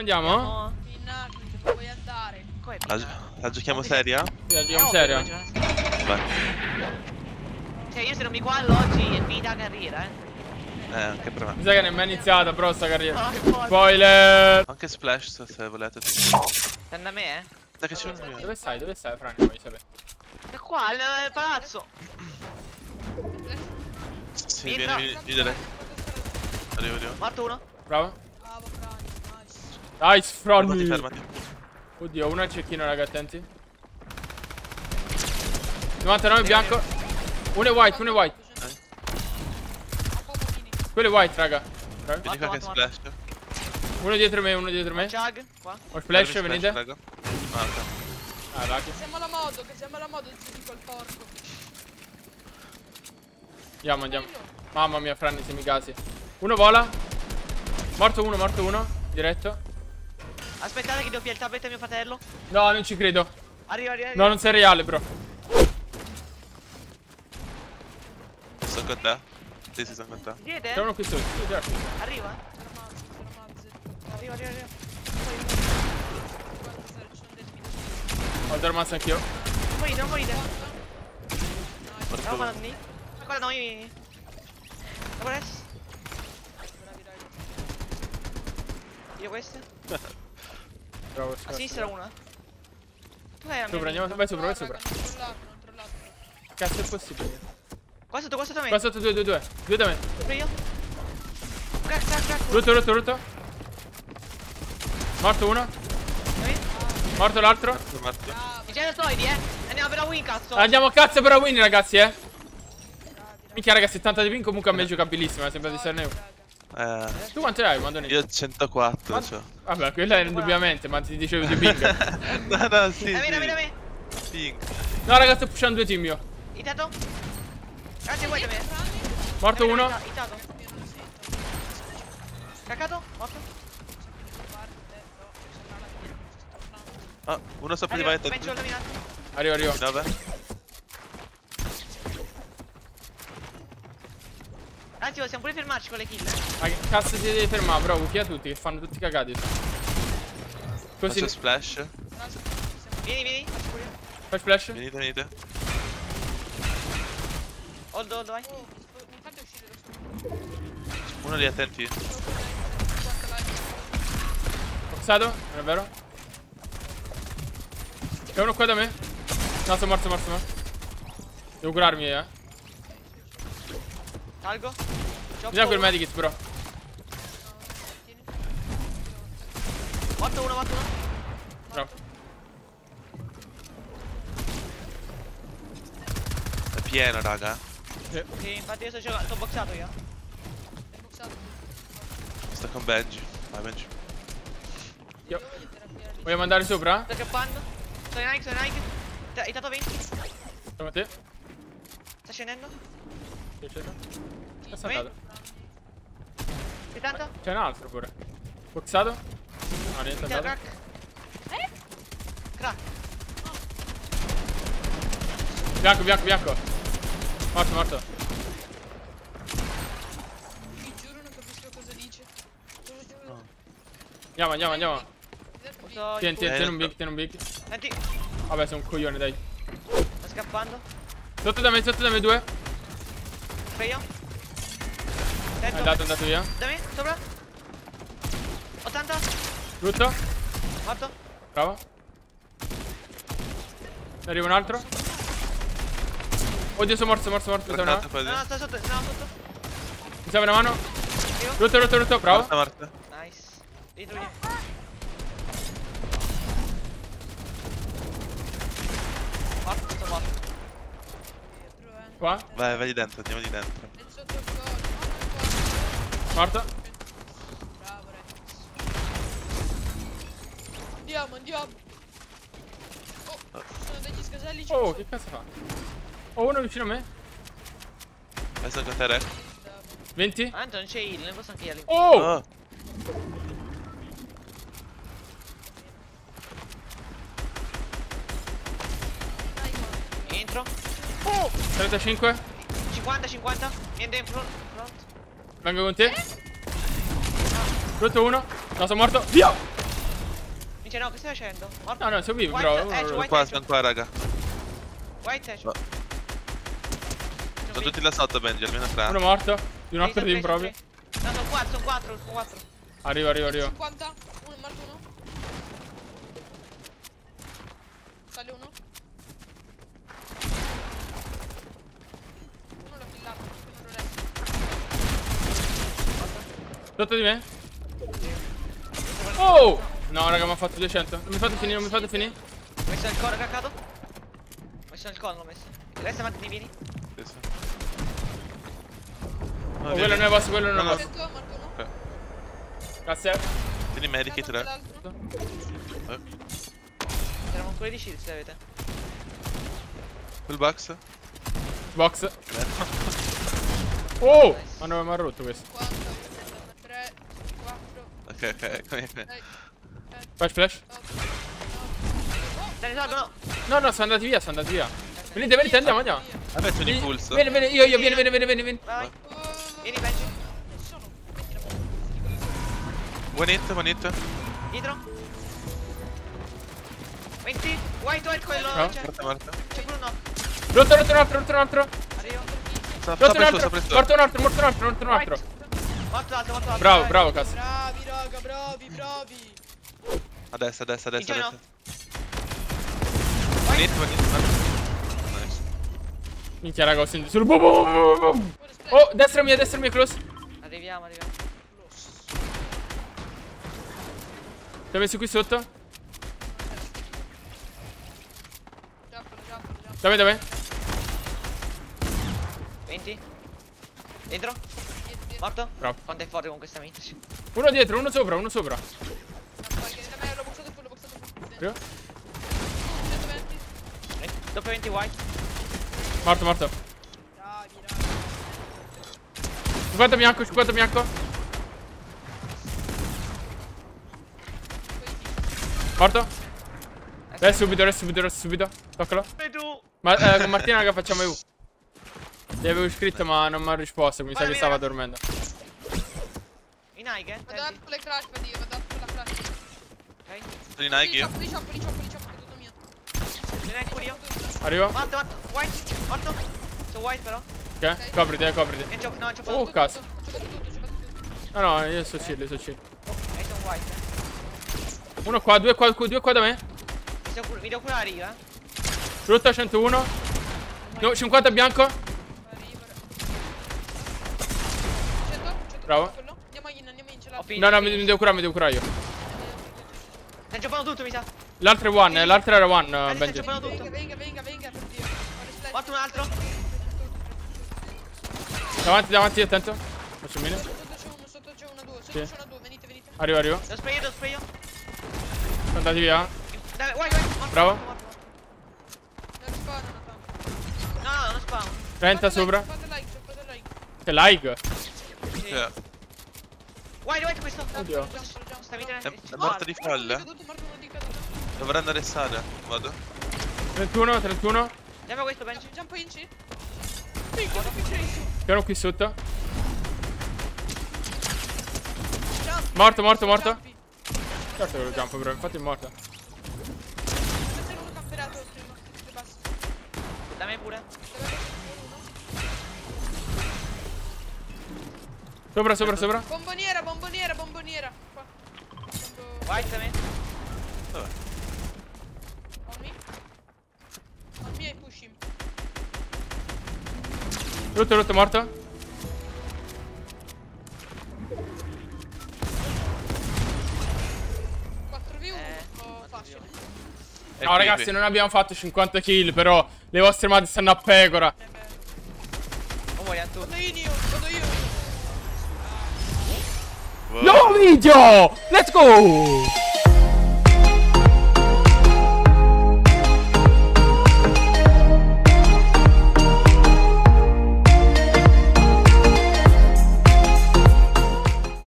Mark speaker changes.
Speaker 1: andiamo?
Speaker 2: No.
Speaker 3: Dove vuoi andare?
Speaker 4: La, la giochiamo seria?
Speaker 1: Sì, la giochiamo serio?
Speaker 4: Vai.
Speaker 2: Cioè io se non mi quallo oggi è finita la carriera, eh.
Speaker 4: Eh, anche per me.
Speaker 1: Mi sa che nemmeno è iniziata però sta carriera.
Speaker 2: Poi.
Speaker 1: Spoiler!
Speaker 4: Anche Splash se, se volete.
Speaker 2: Stanno a me, eh.
Speaker 4: Dai che c'è un
Speaker 1: Dove stai? Dove stai, Franny? Voglio sapere.
Speaker 2: È qua, nel, nel palazzo.
Speaker 4: Sì,
Speaker 2: Vieni,
Speaker 4: vieni, vieni, da. Arrivo, arrivo.
Speaker 2: Morto uno.
Speaker 1: Bravo.
Speaker 3: Nice.
Speaker 1: Nice,
Speaker 4: Fermati, fermati.
Speaker 1: Oddio, uno al cecchino, raga, attenti. 99 bianco. Uno è white, uno è white. Quello è white, raga.
Speaker 4: Qua che Splash.
Speaker 1: Uno dietro me, uno dietro me.
Speaker 2: Chug, qua.
Speaker 1: Ho flash,
Speaker 4: Fermi
Speaker 1: venite.
Speaker 4: raga. Ah, ok.
Speaker 1: Ah, lucky.
Speaker 3: Siamo alla modo, che siamo alla modo, ti dico il porco.
Speaker 1: Andiamo, andiamo. Mamma mia, Franny, se mi casi. Uno vola. Morto uno, morto uno. Diretto.
Speaker 2: Aspettate che doppia il tablet a mio fratello.
Speaker 1: No, non ci credo.
Speaker 2: Arriva, arriva, arriva.
Speaker 1: No, non sei reale, bro.
Speaker 4: Sto con te. Sì, sì, sto con te.
Speaker 2: Siete?
Speaker 1: C'è uno qui sotto.
Speaker 2: Arriva. Arriva, arriva, arriva.
Speaker 1: Ho dormato anch'io.
Speaker 2: Non morite, non morite. No, ma non mi. Guarda, no, io. Guarda adesso. Io queste.
Speaker 1: Bravo,
Speaker 2: A
Speaker 1: scusa.
Speaker 2: sinistra una. A
Speaker 1: Sopra, andiamo. Vai sopra, vai sopra. Cazzo è possibile?
Speaker 2: Qua sotto, qua sotto a me.
Speaker 1: Qua sotto due, due, due. Due da me.
Speaker 2: Sopra io. Crack, crack, crack.
Speaker 1: Rotto, rotto, rotto. Morto uno. Morto l'altro.
Speaker 4: Sono morto.
Speaker 2: I genetoidi, eh. Andiamo per la win, cazzo.
Speaker 1: Andiamo a cazzo per la win, ragazzi, eh. Minchia, raga, 70 di ping comunque a me è giocabilissima. Sembra di essere neo.
Speaker 4: Eh,
Speaker 1: Tu quante hai, Madonna?
Speaker 4: io 104,
Speaker 1: Ma-
Speaker 4: cioè.
Speaker 1: Vabbè, quella è indubbiamente, ma ti dicevo di ping.
Speaker 4: no, no, sì,
Speaker 2: Da me, da me, da
Speaker 4: sì.
Speaker 2: me.
Speaker 4: Pink.
Speaker 1: No, raga, sto pushando due team io.
Speaker 2: Itato. Grazie, vuoi da me.
Speaker 1: Morto uno.
Speaker 2: Itato. Craccato. Morto.
Speaker 4: Ah, uno sopra di
Speaker 2: laminato.
Speaker 1: Arrivo, arrivo.
Speaker 4: 9.
Speaker 2: Anzi, possiamo pure fermarci con le kill.
Speaker 1: Ma che cazzo ti devi fermare, bro? Chi a tutti? Che fanno tutti cagati. Così.
Speaker 4: Faccio splash.
Speaker 2: Vieni, vieni. Faccio pure.
Speaker 1: Fai flash?
Speaker 4: Venite, venite.
Speaker 2: Hold, hold, vai.
Speaker 3: Oh, fate uscire.
Speaker 4: Uno lì attenti.
Speaker 1: Forzato? Non è vero? C'è uno qua da me. No, sono morto, morto, morto. Devo curarmi, eh.
Speaker 2: Salgo.
Speaker 1: Mi dà quel medikit, bro.
Speaker 2: Morto uno, morto uno.
Speaker 1: Bravo.
Speaker 4: È pieno, raga.
Speaker 1: Sì.
Speaker 2: Sì, infatti io sto giocando, sto boxato io.
Speaker 3: Hai boxato?
Speaker 4: Sto con Benji. Vai, Benji.
Speaker 1: Io. Vogliamo andare sopra?
Speaker 2: Sto scappando. Sto in Nike, sto in Nike. Ita- Itato 20.
Speaker 1: Siamo a te.
Speaker 2: Sta scendendo.
Speaker 1: C'è. È saltato.
Speaker 2: 70.
Speaker 1: C'è un altro pure. Boxato? No, niente, andato.
Speaker 2: crack. Crack.
Speaker 1: Bianco, bianco, bianco. Morto, morto.
Speaker 3: Vi giuro non capisco cosa dice. Giuro.
Speaker 1: Andiamo, andiamo, andiamo. Tieni, tieni,
Speaker 4: Eh,
Speaker 1: tieni un
Speaker 4: no.
Speaker 1: big, tieni un big.
Speaker 2: Senti,
Speaker 1: Vabbè, sei un coglione, dai.
Speaker 2: sto scappando.
Speaker 1: Sotto da me, sotto da me due.
Speaker 2: Io.
Speaker 1: È
Speaker 2: Sento.
Speaker 1: andato, è andato via.
Speaker 2: Da me, sopra. 80.
Speaker 1: Brutto.
Speaker 2: Morto.
Speaker 1: Bravo. Ne arriva un altro. Oddio, sono morto, sono morto, sono morto.
Speaker 4: Poi
Speaker 2: No, no, sta sotto, no, sotto.
Speaker 1: mi serve una mano.
Speaker 2: Io.
Speaker 1: Rotto, rotto, rotto. Bravo.
Speaker 4: Morta, morta.
Speaker 2: Nice. Morto, sto morto.
Speaker 1: Qua.
Speaker 4: Vai, vai di dentro, andiamo di dentro.
Speaker 3: È sotto il gol. No,
Speaker 1: Morto.
Speaker 3: Bravo, Rex. Andiamo, andiamo. Oh, ci sono degli scaselli. ci
Speaker 1: Oh, che cazzo fa? Oh, uno vicino a me.
Speaker 4: Vai, sono con te, Re.
Speaker 1: 20.
Speaker 2: Ah, non c'è heal, ne posso anche io.
Speaker 1: Oh!
Speaker 4: Oh,
Speaker 1: 35.
Speaker 2: 50, 50. Vieni dentro. Front.
Speaker 1: Vengo con te. Brutto uno. No, sono morto. Via!
Speaker 2: Minchia, no, che stai facendo? Morto.
Speaker 1: No, no, sei vivo,
Speaker 2: edge,
Speaker 4: Sono qua, sono qua, raga.
Speaker 2: White edge.
Speaker 4: Oh. Sono tutti là sotto, Benji, almeno tre.
Speaker 1: Uno morto. Di un altro team
Speaker 2: sono
Speaker 1: proprio.
Speaker 2: sono. No, sono 4, sono 4, sono 4.
Speaker 1: Arrivo, arrivo, arrivo.
Speaker 3: 50. Uno, marco uno. Sale. Uno l'ho killato, uno lo resta.
Speaker 1: Sotto di me? Oh! No, raga, mi ha fatto 200. Non mi fate finire, non mi fate finire.
Speaker 2: Ho messo il cono caccato. Ho messo il cono, l'ho messo. Resta avanti, vieni.
Speaker 4: Sì, sì.
Speaker 1: Oh,
Speaker 4: No,
Speaker 1: quello non è vostro, quello non è
Speaker 4: No, no.
Speaker 1: vostro.
Speaker 3: Marco uno.
Speaker 4: Ok.
Speaker 1: Grazie.
Speaker 4: Tieni medikit. Eh,
Speaker 2: C'erano ancora di shield se avete.
Speaker 4: Full box.
Speaker 1: Box. Oh!
Speaker 2: Nice.
Speaker 1: Ma non mi ha rotto questo.
Speaker 3: 50, 3, 4,
Speaker 4: Ok, ok, eccomi qui.
Speaker 3: 6,
Speaker 1: Flash, flash.
Speaker 3: 8,
Speaker 2: Dai, salgono.
Speaker 1: No, no, sono andati via, sono andati via. Venite, venite, andiamo, andiamo.
Speaker 4: Vabbè, c'è un
Speaker 1: Vieni,
Speaker 4: impulso.
Speaker 1: Vieni, vieni, io, io, vieni, vieni, vieni, vieni, vieni.
Speaker 2: Vai. Vieni, Benji.
Speaker 4: One hit, one hit.
Speaker 2: Dietro. 20. White, white, quello.
Speaker 1: No.
Speaker 2: C'è. Pure uno.
Speaker 1: Rotto, rotto un altro, rotto un altro.
Speaker 2: Arrivo.
Speaker 1: Rotto un altro. Morto un altro, morto un altro, morto un altro.
Speaker 2: White. Morto l'altro, morto l'altro.
Speaker 1: Bravo, bravo, cazzo.
Speaker 3: Bravi, raga, bravi, bravi.
Speaker 4: A destra, a destra, a destra, hit. Nice.
Speaker 1: Minchia, raga, ho sentito boom, boom, boom,
Speaker 3: splende.
Speaker 1: Oh, destra mia, destra mia, close.
Speaker 2: Arriviamo, arriviamo.
Speaker 1: Ti hai messo qui sotto? Da me.
Speaker 2: 20. Dentro. Morto.
Speaker 1: Bravo.
Speaker 2: Quanto è forte con questa mente.
Speaker 1: Uno dietro, uno sopra, uno sopra.
Speaker 3: Vai, che da me l'ho boxato full, l'ho boxato full.
Speaker 1: Arrivo.
Speaker 3: 120.
Speaker 2: Doppio 20 white.
Speaker 1: Morto, morto.
Speaker 3: Bravi, bravi.
Speaker 1: 50 bianco, 50 bianco. Morto. Adesso subito, adesso subito, adesso subito. Toccalo. Ma eh, con Martina raga facciamo EU. Gli avevo scritto ma non mi ha risposto, mi sa che stava dormendo.
Speaker 2: In Nike, eh?
Speaker 3: Vado con le crash, vado io, vado con la crash.
Speaker 2: Ok.
Speaker 4: Sono in Nike
Speaker 3: cioppo, li cioppo, è tutto mio.
Speaker 2: Ce n'è pure io.
Speaker 1: Arrivo?
Speaker 2: Morto, morto. White. Morto. Sono white però.
Speaker 1: Ok, copriti, eh, copriti.
Speaker 2: C'ho, no, c'ho
Speaker 1: Oh,
Speaker 2: fatto.
Speaker 1: cazzo. No, no, io sto chill, sto chill.
Speaker 2: E sono white.
Speaker 1: Uno qua, due qua, due qua da me.
Speaker 2: Mi, devo curare io, eh.
Speaker 1: Rutta 101. No, 50 bianco.
Speaker 3: 100, 100.
Speaker 1: Bravo.
Speaker 3: Andiamo in, andiamo in, ce l'ha.
Speaker 2: Ho finito.
Speaker 1: No, no, mi, mi devo curare, mi devo curare io.
Speaker 2: Sta giocando tutto, mi sa.
Speaker 1: L'altro è one, l'altro era one, eh, Benji.
Speaker 2: giocando
Speaker 3: Venga,
Speaker 2: tutto.
Speaker 3: venga, venga, venga.
Speaker 2: Morto un altro.
Speaker 1: Davanti, davanti, attento. Faccio un mini.
Speaker 3: Sotto c'è uno, sotto c'è uno, due. Sotto
Speaker 1: Sì.
Speaker 3: c'è uno, due, venite, venite.
Speaker 1: Arrivo, arrivo.
Speaker 2: Lo spray io, lo spray io.
Speaker 1: Sono andati via.
Speaker 2: Dai, white. Morto,
Speaker 1: Bravo.
Speaker 2: morto, morto.
Speaker 3: Non tanto.
Speaker 2: No, no, non spawn.
Speaker 1: 30
Speaker 3: Fate
Speaker 1: sopra.
Speaker 3: Fate like, fate like.
Speaker 1: Che like.
Speaker 2: Sì.
Speaker 4: Yeah.
Speaker 2: White, white questo.
Speaker 1: Oddio.
Speaker 4: È, è morta di folle. Dovrei andare a sala. Vado.
Speaker 1: 31, 31.
Speaker 2: Andiamo questo, Benji.
Speaker 3: Jump in, su.
Speaker 1: Piano qui sotto. Morto, morto, morto. Certo che lo jump, bro. Infatti è morto.
Speaker 3: Deve essere uno camperato prima. Che basta.
Speaker 2: Da me pure.
Speaker 3: Deve essere uno.
Speaker 1: Sopra, sopra, sopra.
Speaker 3: Bomboniera, bomboniera, bomboniera. Qua. Bombo...
Speaker 2: White da me.
Speaker 4: Vabbè.
Speaker 3: On me. On me e push him.
Speaker 1: Rotto, rotto, morto.
Speaker 3: Quattro v 1
Speaker 2: Eh,
Speaker 1: No, ragazzi,
Speaker 4: qui.
Speaker 1: non abbiamo fatto 50 kill, però le vostre madri stanno a pecora.
Speaker 3: Eh beh.
Speaker 2: O muoiono tutti.
Speaker 3: Vado io, vado io.
Speaker 4: Wow.
Speaker 1: No video! Let's go!